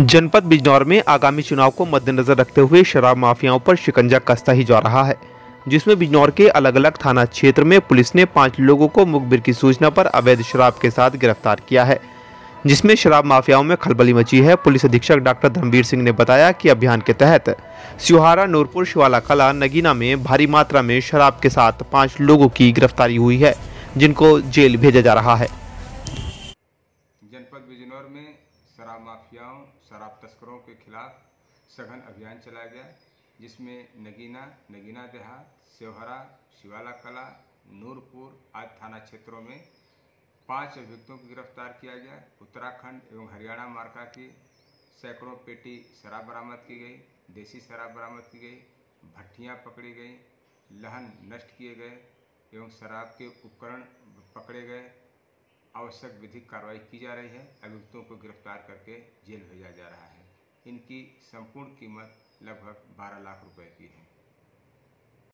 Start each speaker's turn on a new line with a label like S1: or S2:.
S1: जनपद बिजनौर में आगामी चुनाव को मद्देनजर रखते हुए शराब माफियाओं पर शिकंजा कसता ही जा रहा है, जिसमें बिजनौर के अलग अलग थाना क्षेत्र में पुलिस ने पाँच लोगों को मुखबिर की सूचना पर अवैध शराब के साथ गिरफ़्तार किया है, जिसमें शराब माफियाओं में खलबली मची है। पुलिस अधीक्षक डॉक्टर धर्मवीर सिंह ने बताया कि अभियान के तहत सिहारा नूरपुर शिवाला कला नगीना में भारी मात्रा में शराब के साथ पाँच लोगों की गिरफ्तारी हुई है, जिनको जेल भेजा जा रहा है।
S2: जनपद बिजनौर में शराब माफियाओं, शराब तस्करों के खिलाफ सघन अभियान चलाया गया, जिसमें नगीना नगीना देहात, सेवहरा, शिवाला कला, नूरपुर आदि थाना क्षेत्रों में पाँच अभियुक्तों को गिरफ़्तार किया गया। उत्तराखंड एवं हरियाणा मार्का की सैकड़ों पेटी शराब बरामद की गई, देसी शराब बरामद की गई भट्टियाँ पकड़ी गई, लहन नष्ट किए गए एवं शराब के उपकरण पकड़े गए। आवश्यक विधिक कार्रवाई की जा रही है। अभियुक्तों को गिरफ़्तार करके जेल भेजा जा रहा है। इनकी संपूर्ण कीमत लगभग 12 लाख रुपए की है।